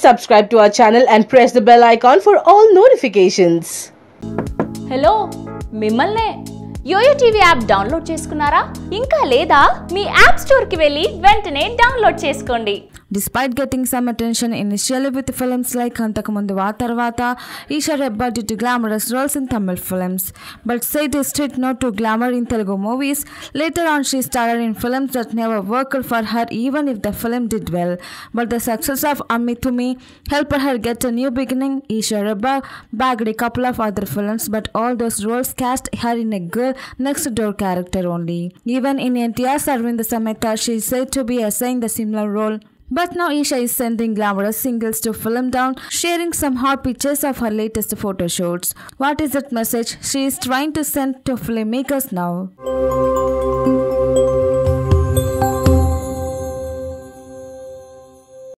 subscribe to our channel and press the bell icon for all notifications. Hello మిమ్మల్నే YoYo TV app download చేసుకున్నారా ఇంకా లేదా మీ app స్టోర్కి వెళ్ళి వెంటనే డౌన్లోడ్ చేసుకోండి Despite getting some attention initially with films like Anthaku Mundu Aah Tarvata, Eesha Rebba did glamorous roles in Tamil films, but said strict no to glamour in Telugu movies. Later on, she starred in films that never worked for her even if the film did well. But the success of Ami Tumi helped her get a new beginning. Eesha Rebba bagged a couple of other films, but all those roles cast her in a girl next door character only. Even in NTR's Aravinda Sametha, she is said to be essaying the similar role. But now Eesha is sending glamorous singles to Film Down, sharing some hot pictures of her latest photo shoots. What is that message she is trying to send to filmmakers now?